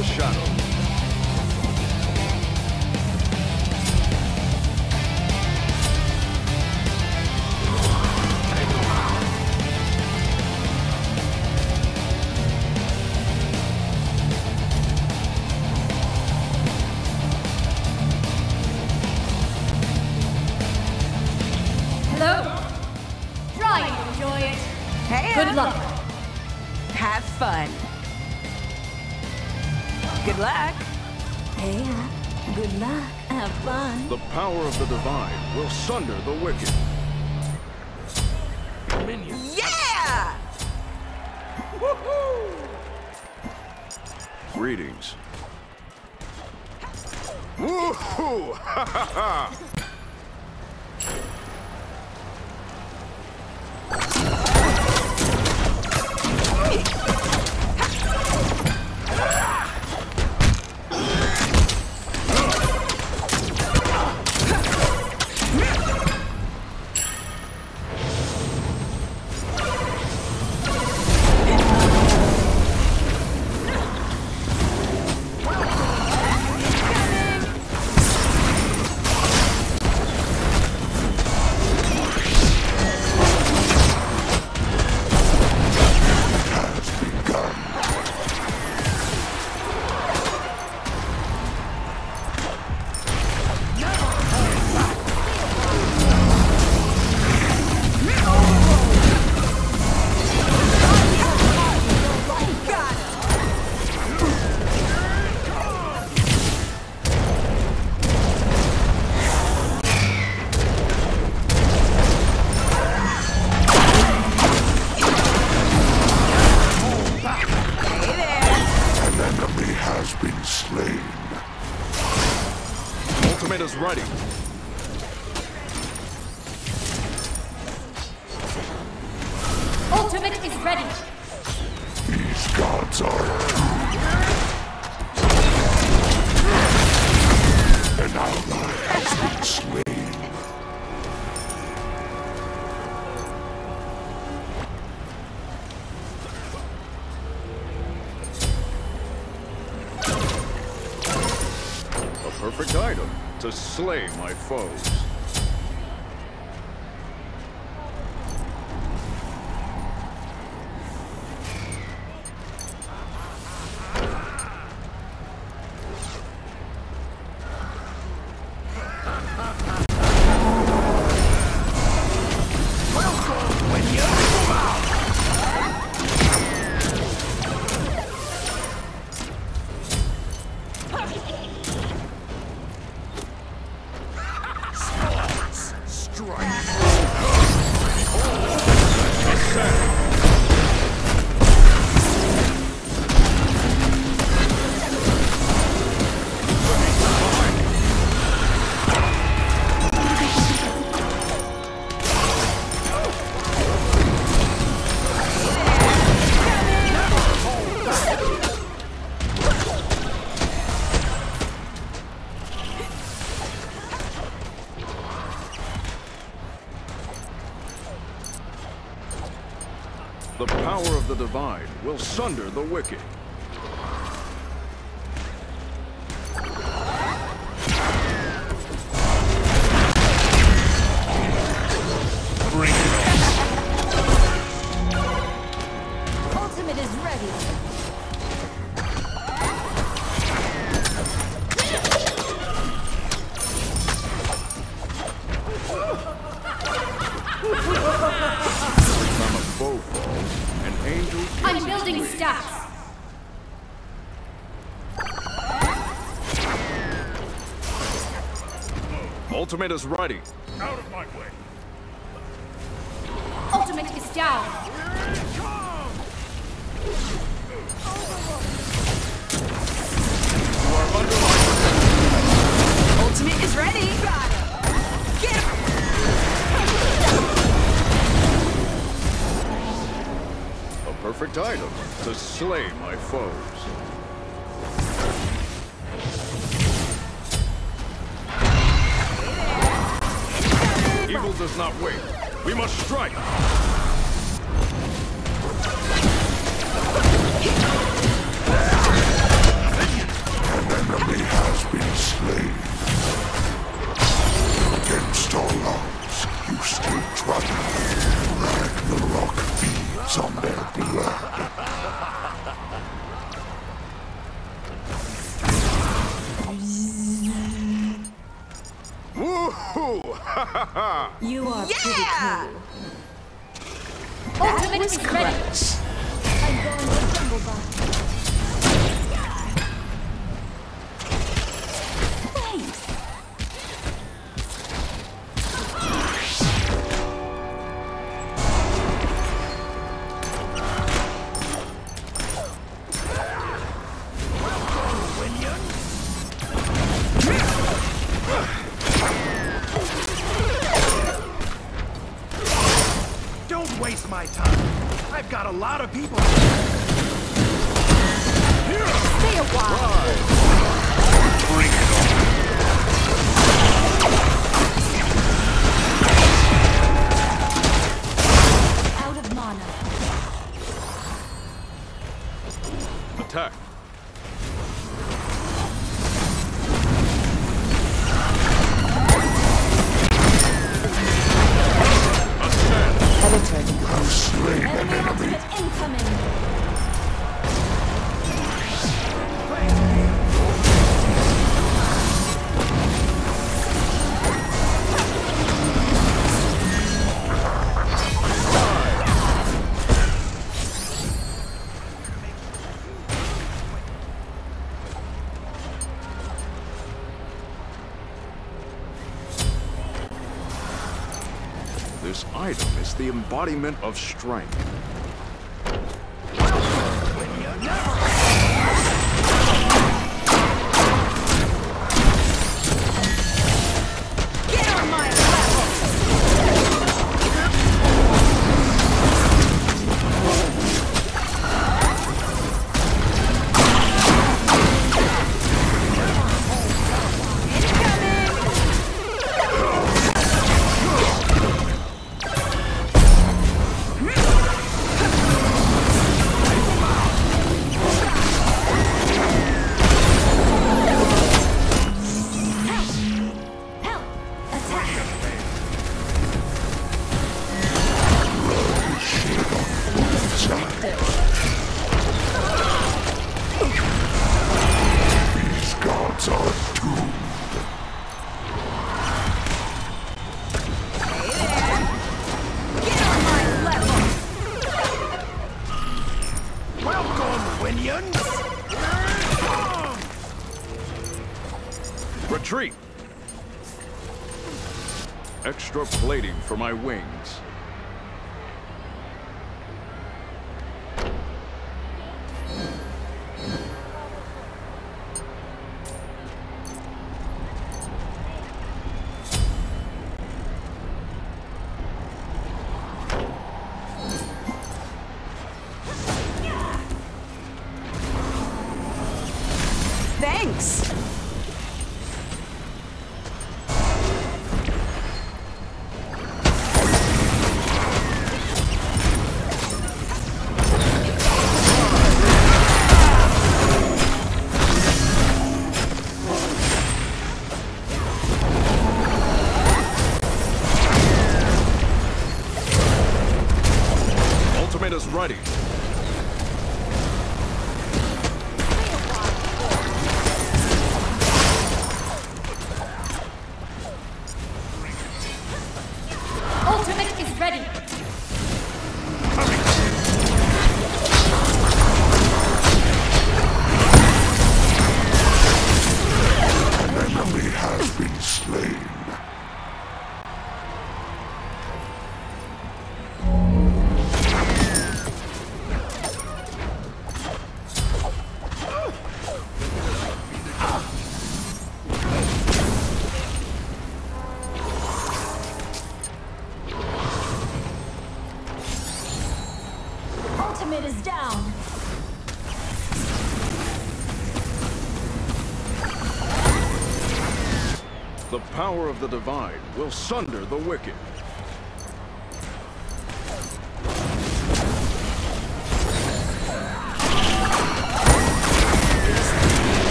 the shadow. Hello? Try and enjoy it. Hey, Good luck. Have fun. Good luck. Hey, uh, good luck. Have fun. The power of the divine will sunder the wicked. Yeah! Woohoo! Greetings. Woohoo! Ha ha ha! Perfect item to slay my foes. Will sunder the wicked. Ultimate is ready. Out of my way. Ultimate is down. You are under my Ultimate is ready. Get him! A perfect item to slay my foes. does not wait. We must strike! An enemy has been slain. Against all odds, you still. Ragnarok feeds on their blood. are Yeah! pretty cool. Ultimate is ready. I'm going to jungle bot. Item is the embodiment of strength. Retreat! Extra plating for my wings. Power of the divine will sunder the wicked.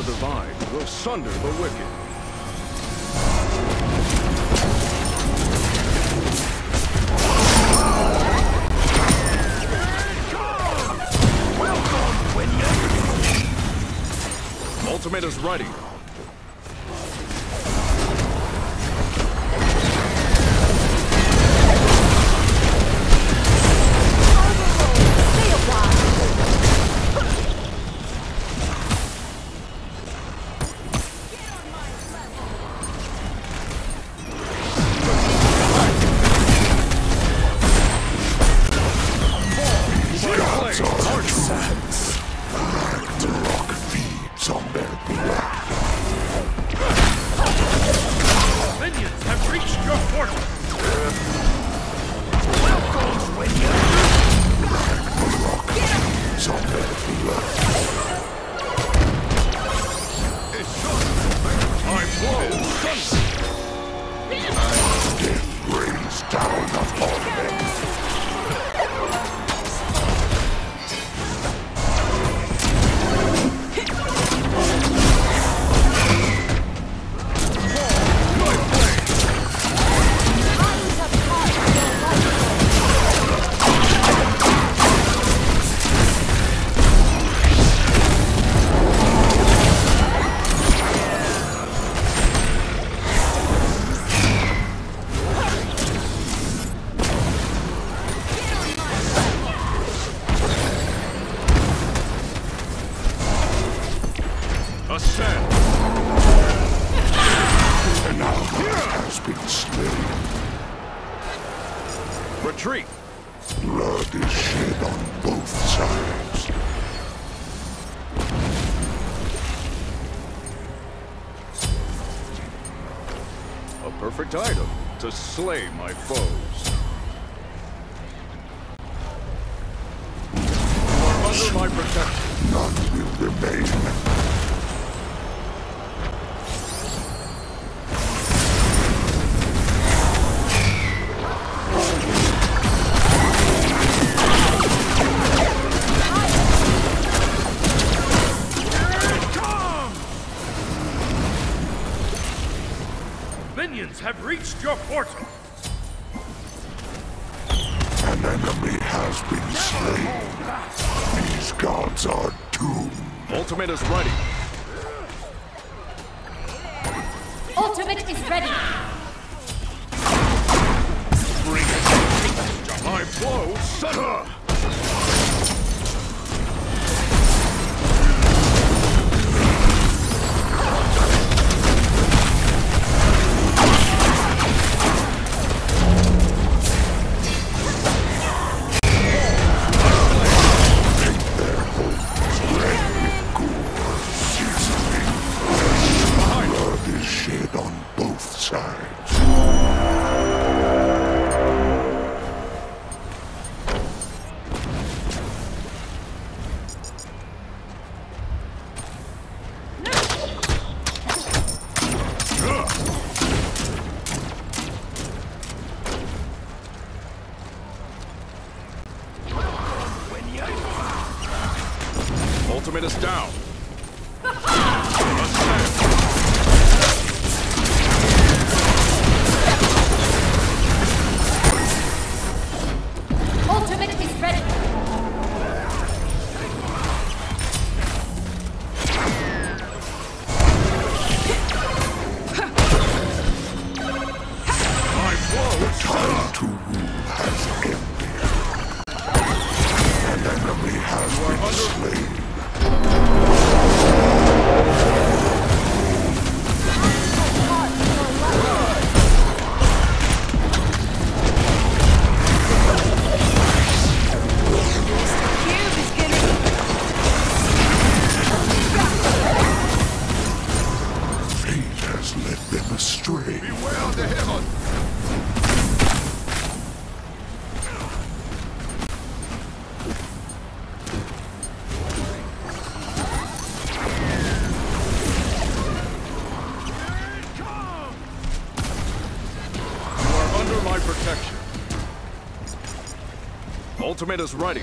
The divine will sunder the wicked. Is ready. Been slain. Retreat! Blood is shed on both sides. A perfect item to slay my foes. Minions have reached your portal. An enemy has been slain. These gods are doomed. Ultimate is ready. Ultimate is ready. Bring it! My blow sunder! You are under my protection. Ultimate is ready.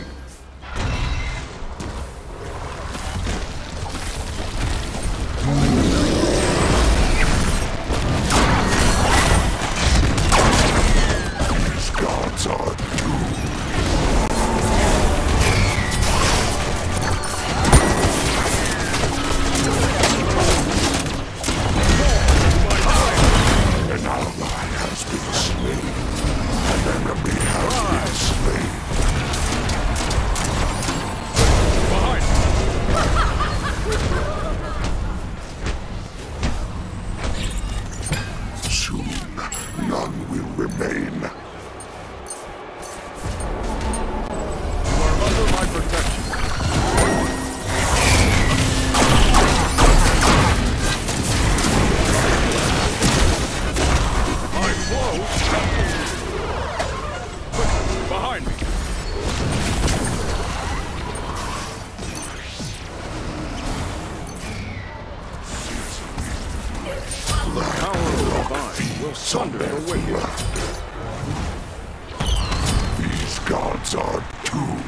will sunder the wicked. These gods are doomed.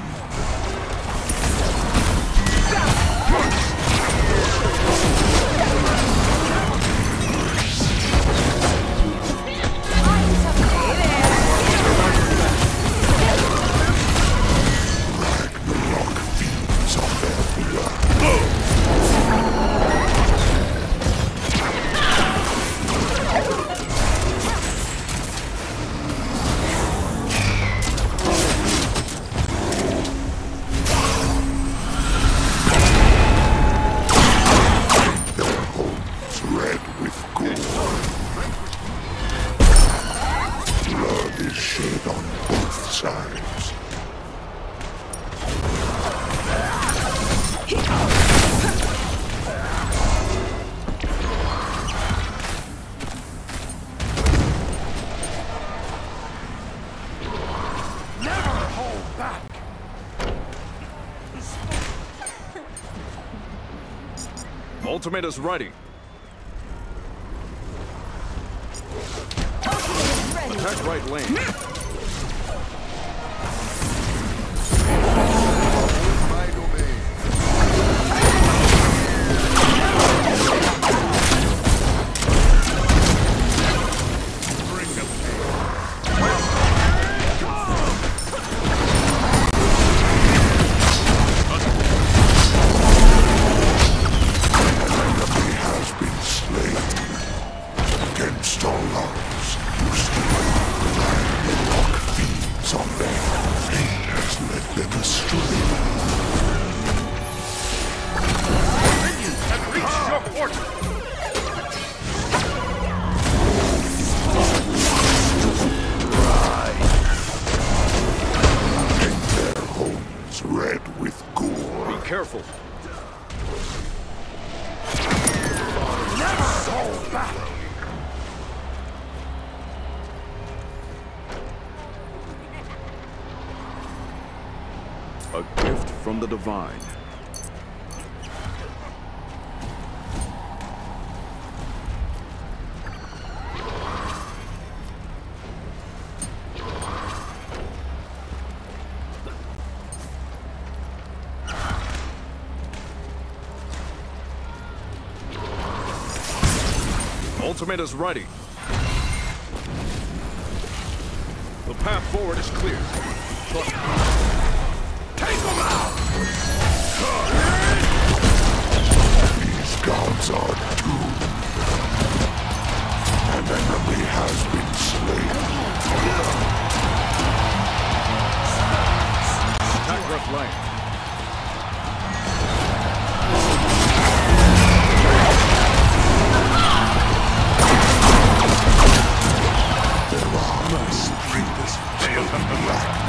ultimate is ready. Attack right lane. Ultimate is ready. The path forward is clear. Take them out! These gods are doomed. An enemy has been slain. Attack Lane. mercy. Reapers fail them the